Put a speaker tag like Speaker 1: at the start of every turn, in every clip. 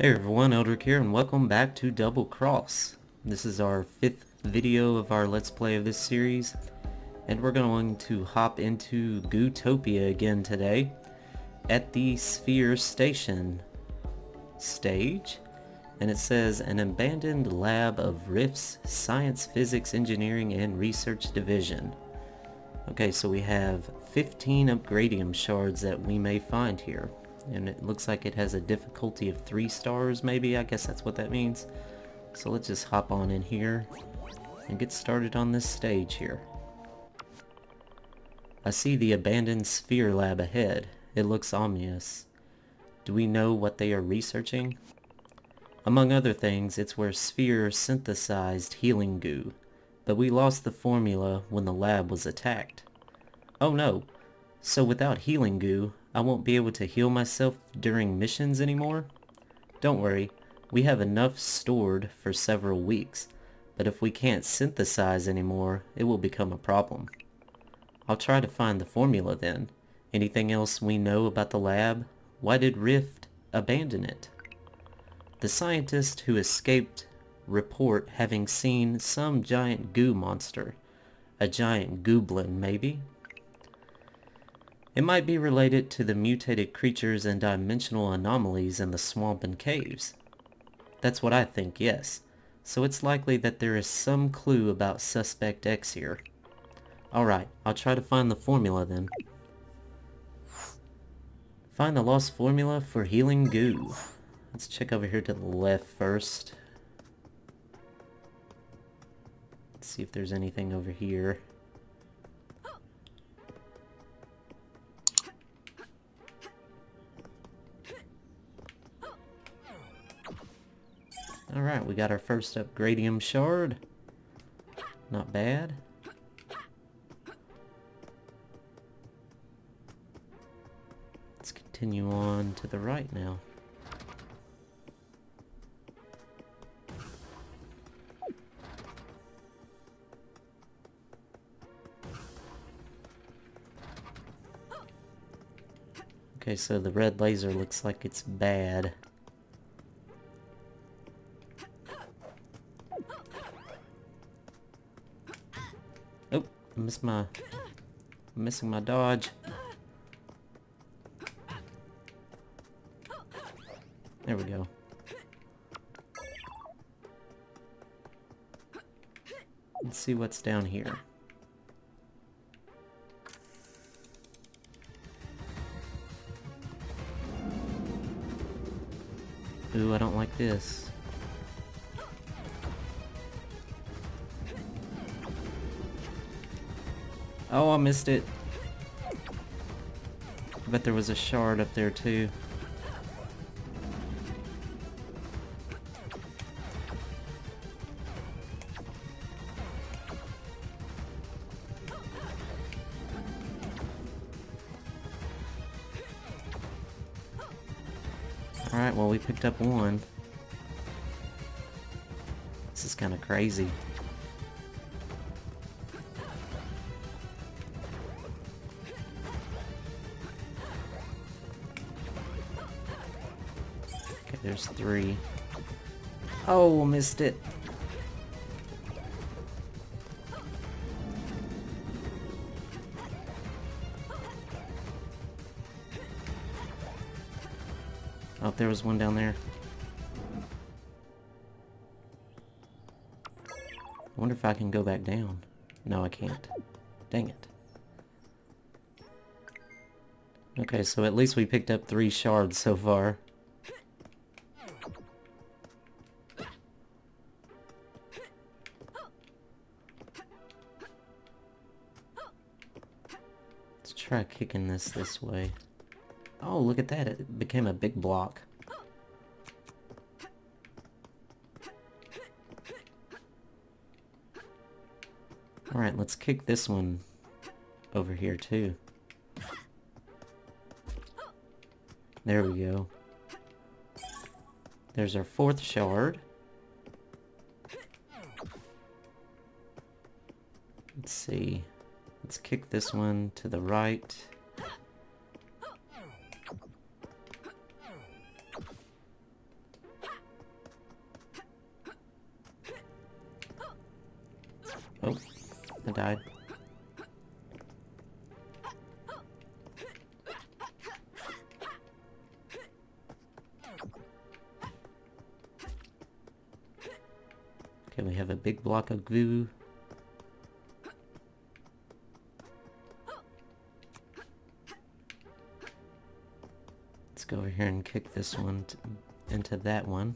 Speaker 1: Hey everyone, Eldrick here, and welcome back to Double Cross. This is our fifth video of our Let's Play of this series, and we're going to hop into Gootopia again today at the Sphere Station stage. And it says, an abandoned lab of Rift's Science, Physics, Engineering, and Research Division. Okay, so we have 15 Upgradium shards that we may find here and it looks like it has a difficulty of three stars maybe? I guess that's what that means. So let's just hop on in here and get started on this stage here. I see the abandoned sphere lab ahead. It looks ominous. Do we know what they are researching? Among other things it's where sphere synthesized healing goo but we lost the formula when the lab was attacked. Oh no. So without healing goo, I won't be able to heal myself during missions anymore? Don't worry, we have enough stored for several weeks, but if we can't synthesize anymore, it will become a problem. I'll try to find the formula then. Anything else we know about the lab? Why did Rift abandon it? The scientist who escaped report having seen some giant goo monster. A giant goblin, maybe? It might be related to the mutated creatures and dimensional anomalies in the swamp and caves. That's what I think, yes. So it's likely that there is some clue about Suspect X here. Alright, I'll try to find the formula then. Find the lost formula for healing goo. Let's check over here to the left first. Let's see if there's anything over here. Alright, we got our first upgradium shard. Not bad. Let's continue on to the right now. Okay, so the red laser looks like it's bad. Missed my... I'm missing my dodge. There we go. Let's see what's down here. Ooh, I don't like this. Oh, I missed it. I bet there was a shard up there too. Alright, well we picked up one. This is kind of crazy. There's three. Oh, missed it. Oh, there was one down there. I wonder if I can go back down. No, I can't. Dang it. Okay, so at least we picked up three shards so far. Try kicking this this way. Oh, look at that. It became a big block. Alright, let's kick this one over here too. There we go. There's our fourth shard. Let's see. Let's kick this one to the right. Oh, I died. Okay, we have a big block of goo. Here and kick this one into that one.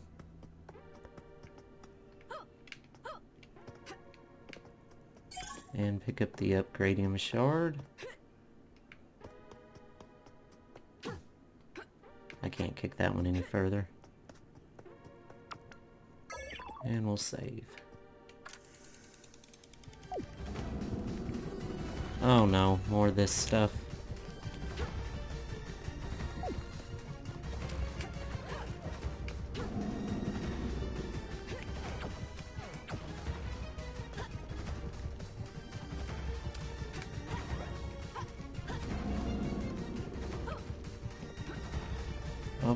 Speaker 1: And pick up the upgradium shard. I can't kick that one any further. And we'll save. Oh no, more of this stuff.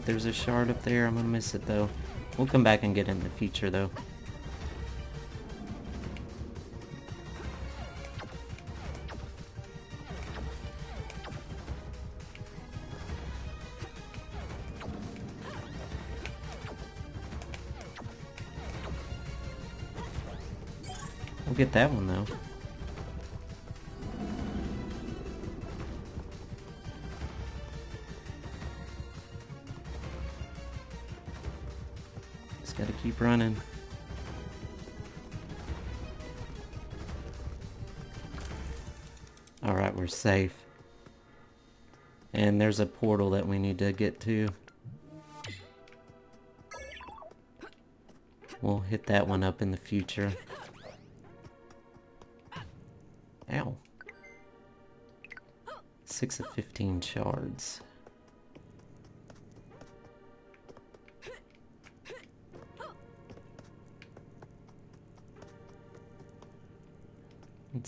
Speaker 1: There's a shard up there. I'm gonna miss it though. We'll come back and get it in the future though. We'll get that one though. Keep running. Alright, we're safe. And there's a portal that we need to get to. We'll hit that one up in the future. Ow. 6 of 15 shards.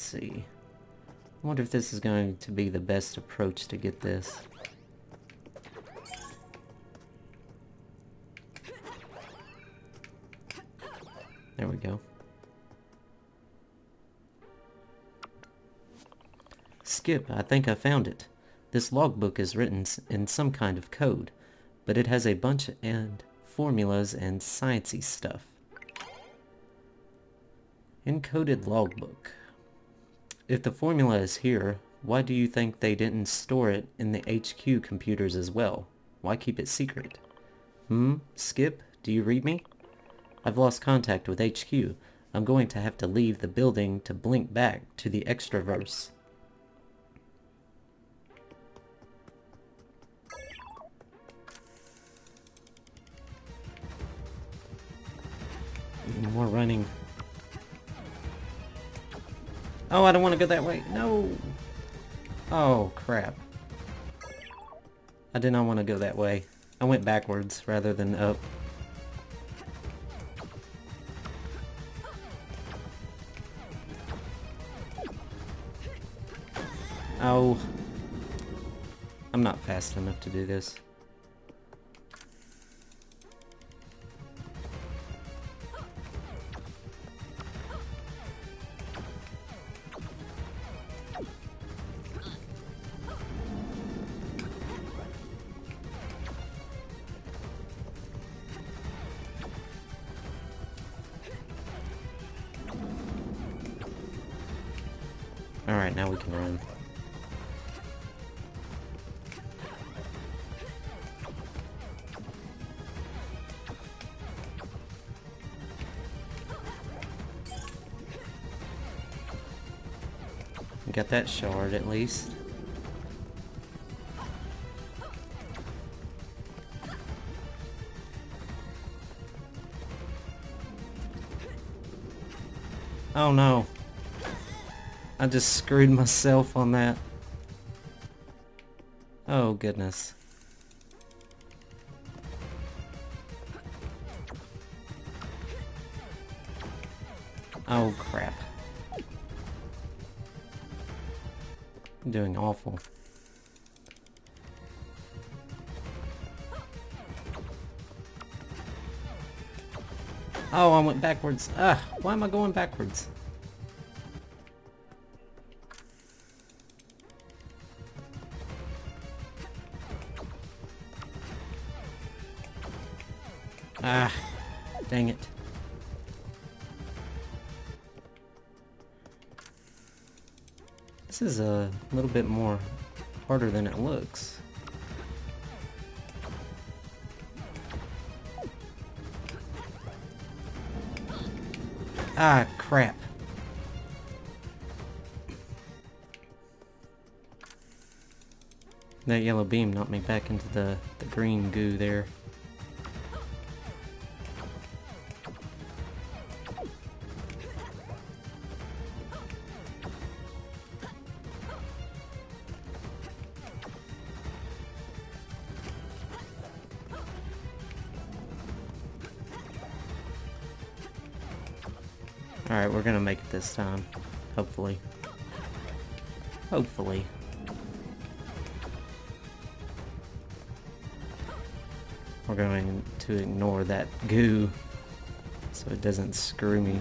Speaker 1: See. I wonder if this is going to be the best approach to get this. There we go. Skip, I think I found it. This logbook is written in some kind of code, but it has a bunch of and formulas and sciencey stuff. Encoded logbook. If the formula is here, why do you think they didn't store it in the HQ computers as well? Why keep it secret? Hmm? Skip, do you read me? I've lost contact with HQ. I'm going to have to leave the building to blink back to the extraverse. More running. Oh, I don't want to go that way. No! Oh, crap. I did not want to go that way. I went backwards rather than up. Oh. I'm not fast enough to do this. Alright, now we can run. Got that shard at least. Oh no. I just screwed myself on that. Oh goodness. Oh crap. I'm doing awful. Oh, I went backwards. Ah, why am I going backwards? Ah, dang it. This is a little bit more harder than it looks. Ah, crap. That yellow beam knocked me back into the, the green goo there. Alright, we're gonna make it this time. Hopefully. Hopefully. We're going to ignore that goo so it doesn't screw me.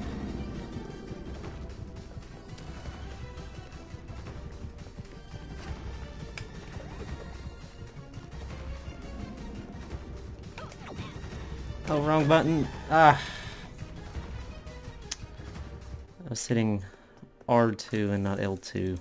Speaker 1: Oh, wrong button. Ah. Was hitting R2 and not L2.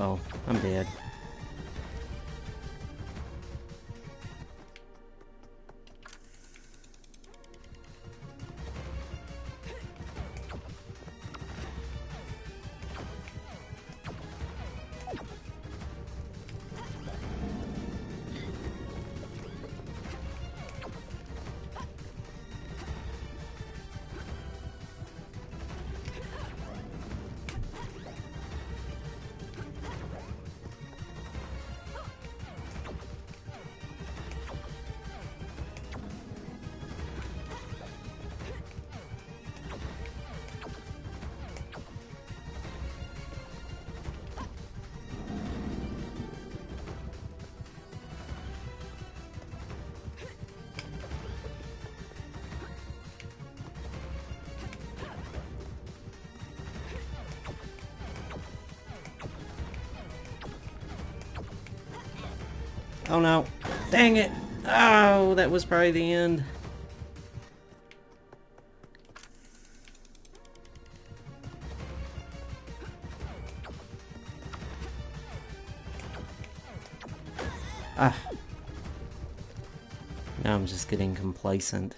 Speaker 1: Uh oh, I'm dead. Oh no. Dang it. Oh, that was probably the end. Ah. Now I'm just getting complacent.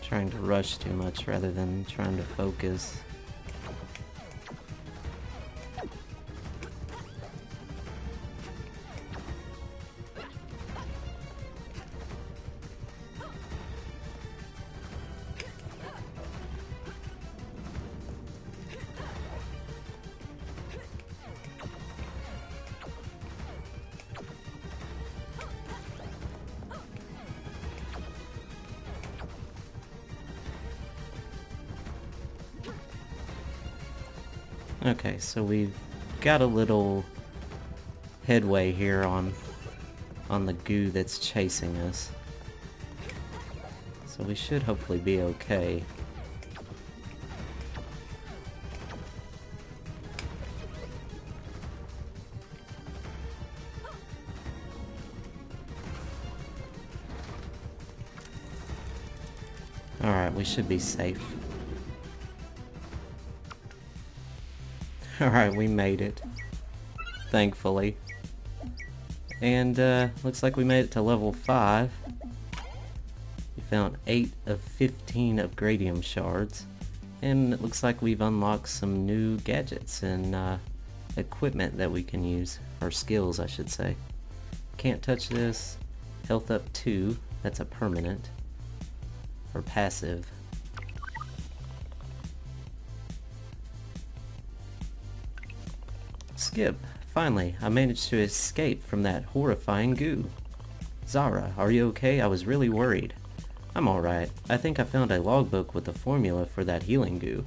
Speaker 1: Trying to rush too much rather than trying to focus. Okay, so we've got a little headway here on on the goo that's chasing us. So we should hopefully be okay. Alright, we should be safe. Alright, we made it. Thankfully. And, uh, looks like we made it to level 5. We found 8 of 15 upgradium shards. And it looks like we've unlocked some new gadgets and, uh, equipment that we can use. Or skills, I should say. Can't touch this. Health up 2. That's a permanent. Or passive. Skip. Finally, I managed to escape from that horrifying goo. Zahra, are you okay? I was really worried. I'm alright. I think I found a logbook with the formula for that healing goo.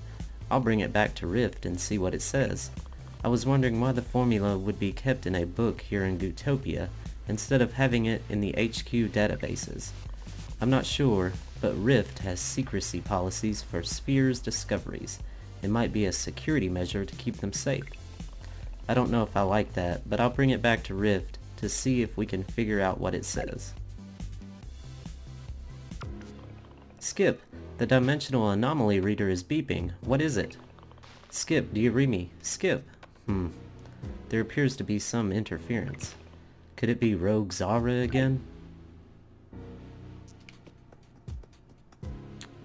Speaker 1: I'll bring it back to Rift and see what it says. I was wondering why the formula would be kept in a book here in Gootopia instead of having it in the HQ databases. I'm not sure, but Rift has secrecy policies for Sphere's discoveries. It might be a security measure to keep them safe. I don't know if I like that, but I'll bring it back to Rift to see if we can figure out what it says. Skip, the dimensional anomaly reader is beeping. What is it? Skip, do you read me? Skip. Hmm. There appears to be some interference. Could it be Rogue Zahra again?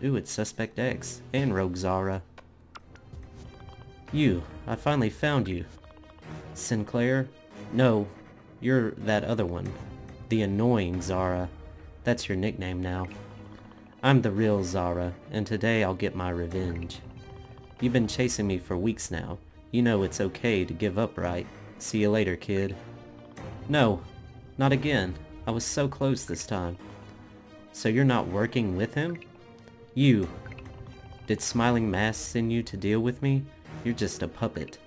Speaker 1: Ooh, it's Suspect X and Rogue Zahra. You, I finally found you. Sinclair? No, you're that other one. The annoying Zahra. That's your nickname now. I'm the real Zahra, and today I'll get my revenge. You've been chasing me for weeks now. You know it's okay to give up, right? See you later, kid. No, not again. I was so close this time. So you're not working with him? You. Did Smiling Mask send you to deal with me? You're just a puppet.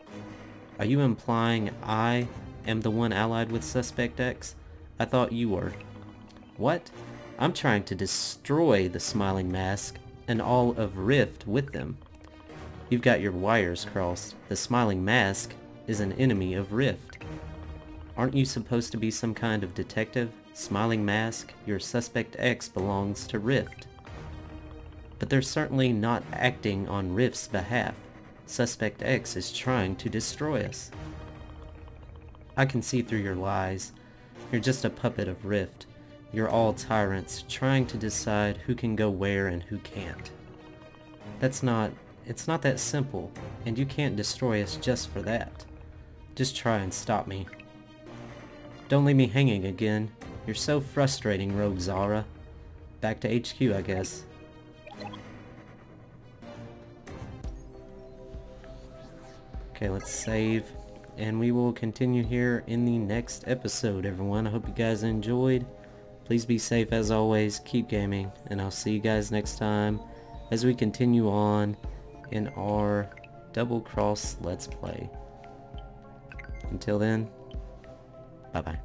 Speaker 1: Are you implying I am the one allied with Suspect X? I thought you were. What? I'm trying to destroy the Smiling Mask and all of Rift with them. You've got your wires crossed. The Smiling Mask is an enemy of Rift. Aren't you supposed to be some kind of detective? Smiling Mask, your Suspect X belongs to Rift. But they're certainly not acting on Rift's behalf. Suspect X is trying to destroy us. I can see through your lies. You're just a puppet of Rift. You're all tyrants, trying to decide who can go where and who can't. That's not... It's not that simple, and you can't destroy us just for that. Just try and stop me. Don't leave me hanging again. You're so frustrating, Rogue Zahra. Back to HQ, I guess. Okay, let's save. And we will continue here in the next episode, everyone. I hope you guys enjoyed. Please be safe as always. Keep gaming. And I'll see you guys next time as we continue on in our Double Cross Let's Play. Until then, bye-bye.